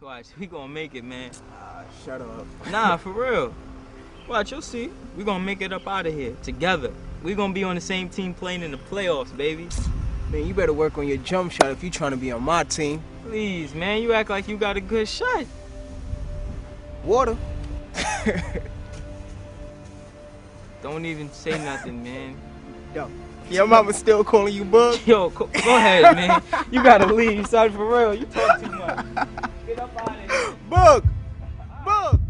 Watch, we gonna make it, man. Ah, shut up. Nah, for real. Watch, you'll see. We gonna make it up out of here together. We gonna be on the same team playing in the playoffs, baby. Man, you better work on your jump shot if you trying to be on my team. Please, man, you act like you got a good shot. Water. Don't even say nothing, man. Yo, your mama still calling you Bug? Yo, go, go ahead, man. You gotta leave. Sorry for real. You talk too much. Get up out of here. Bug! Bug!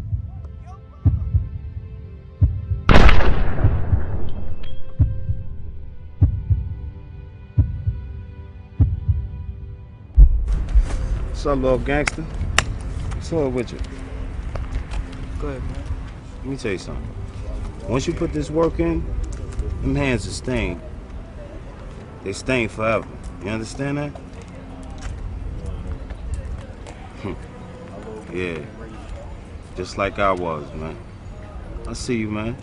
What's up, little gangster? What's up with you? Go ahead, man. Let me tell you something. Once you put this work in, them hands are stained. They stain forever. You understand that? Yeah. Just like I was, man. I see you, man.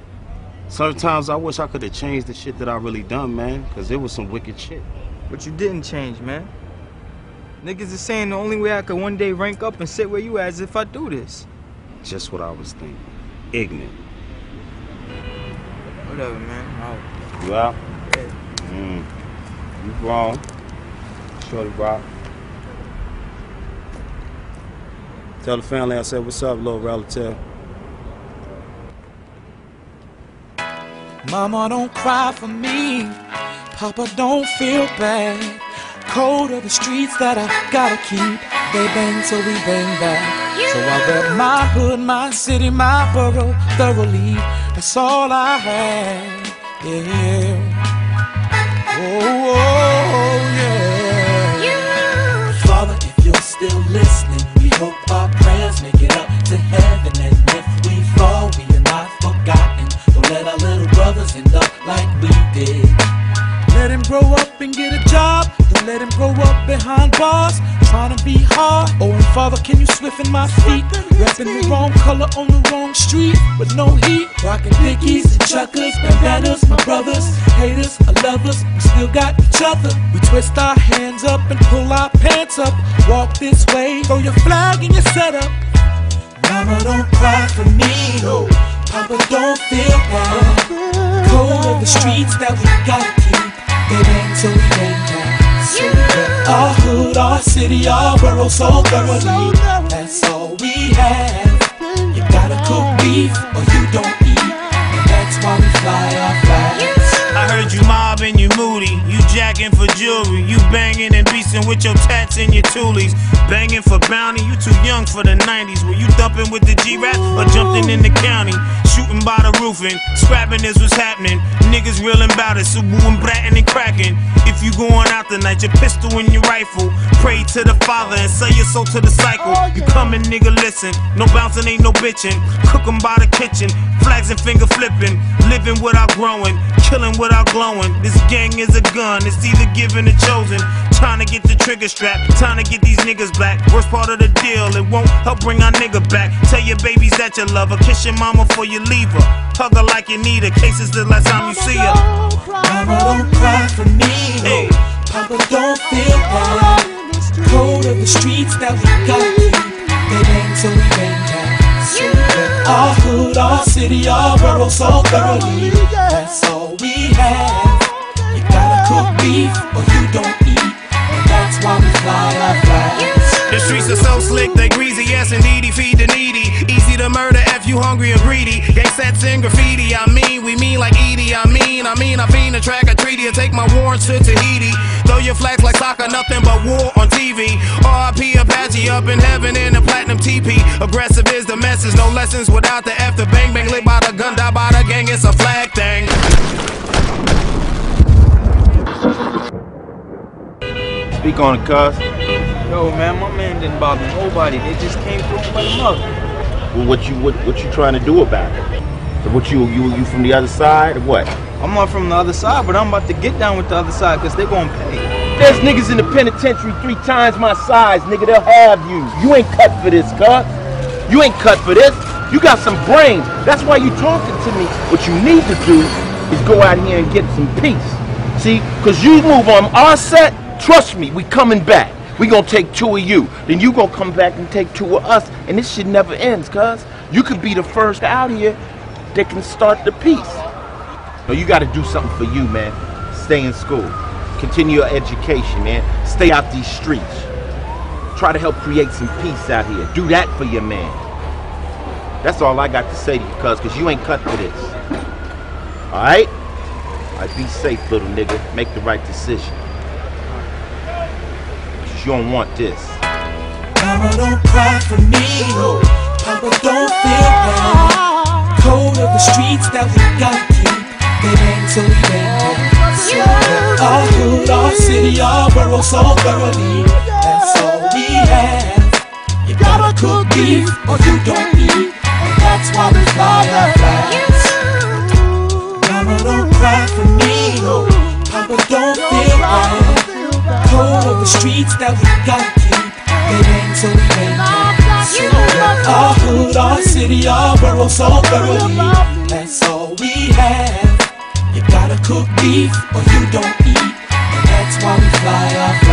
Sometimes I wish I could have changed the shit that I really done, man, because it was some wicked shit. But you didn't change, man. Niggas is saying the only way I could one day rank up and sit where you at is if I do this. Just what I was thinking. Ignorant. Whatever, man. I'll- You out? Yeah. Mm. You wrong. Shorty Rock. Tell the family I said, what's up, little relative? Mama, don't cry for me. Papa, don't feel bad. Cold are the streets that I gotta keep. They bang till we bang back. So I rep my hood, my city, my borough thoroughly. That's all I have. Yeah. Oh, oh, oh yeah. Behind bars, trying to be hard. Oh, and Father, can you swiffen my feet? Repping the wrong color on the wrong street with no heat. Rocking dickies and chuckers, bandanas, my brothers, haters, or lovers. We still got each other. We twist our hands up and pull our pants up. Walk this way, throw your flag and your setup. Mama, don't cry for me. No. Papa, don't feel bad. Cold are the streets that we gotta our city, our borough so thoroughly. That's all we have. You gotta cook beef or you don't eat. And that's why we fly our flags. I heard you mobbing, you moody, you jacking for jewelry, you banging and beasting with your tats and your toolies, banging for bounty. You too young for the 90s. Were you dumping with the G-Rap or jumping in the county? Shooting by the roofing, scrapping is what's happening. Niggas reeling about it, so and bratting and cracking. If you going out tonight, your pistol and your rifle. Pray to the Father and sell your soul to the cycle. Oh, you coming, nigga, listen. No bouncing, ain't no bitching. Cook 'em by the kitchen, flags and finger flipping. Living without growing, killing without glowing. This gang is a gun, it's either given or chosen. Trying to get the trigger strap, trying to get these niggas black. Worst part of the deal, it won't help bring our nigga back. Tell your babies that you love her, kiss your mama before you leave her. Hug her like you need her, case it's the last time you see her. Mama, don't cry for me. Hey. Papa, don't feel bad. Cold are the streets that we gotta keep. They bang till we bang down. So we rep our hood, our city, our borough so thoroughly. That's all we have. You gotta cook beef or you don't eat. And that's why we fly our flags. The streets are so slick, they greasy, yes indeedy, feed the needy. You hungry or greedy. Gang sets and graffiti, I mean, we mean like Edie. I mean, I mean, I fiend to track a treaty and take my warrants to Tahiti. Throw your flags like soccer, nothing but war on TV. RIP Apache up in heaven in the platinum TP. Aggressive is the message, no lessons without the F. The bang bang lit by the gun, die by the gang, it's a flag thing. Speak on it, cuz. Yo, man, my man didn't bother nobody. They just came through and the him up. Well, what you what what you trying to do about it? What you you you from the other side or what? I'm not from the other side, but I'm about to get down with the other side because they're gonna pay. There's niggas in the penitentiary three times my size, nigga. They'll have you. You ain't cut for this, cuz. You ain't cut for this. You got some brains. That's why you talking to me. What you need to do is go out here and get some peace. See, cause you move on our set. Trust me, we coming back. We gonna take two of you. Then you gonna come back and take two of us. And this shit never ends, cuz. You could be the first out here that can start the peace. No, you gotta do something for you, man. Stay in school. Continue your education, man. Stay out these streets. Try to help create some peace out here. Do that for your man. That's all I got to say to you, cuz, cause you ain't cut for this. Alright? Alright, be safe, little nigga. Make the right decision. You don't want this. Mama, don't cry for me. Papa, don't feel bad. Of the streets that we keep. They we our hood, our city, our so thoroughly. That's all we have. You gotta cook beef or you don't eat. And that's why we fly streets that we gotta keep. They ain't so uh, we ain't it. Our hood, our city, our borough, so thoroughly. That's all we have. You gotta cook beef or you don't eat. And that's why we fly off.